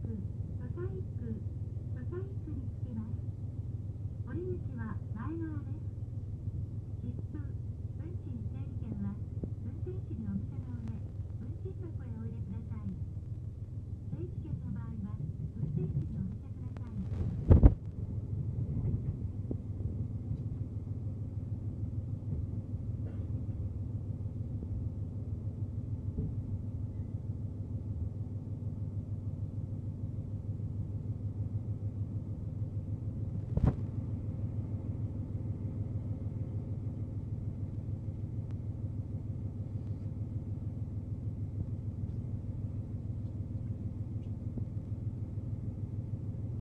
マサイ区に着きます。降り口は前側です。